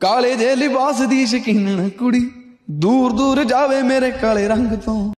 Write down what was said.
ਕਾਲੇ ਜੇ ਲਿਬਾਸ ਦੀ ਸ਼ਕੀਨਣ ਕੁੜੀ ਦੂਰ ਦੂਰ ਜਾਵੇ ਮੇਰੇ ਕਾਲੇ ਰੰਗ ਤੋਂ।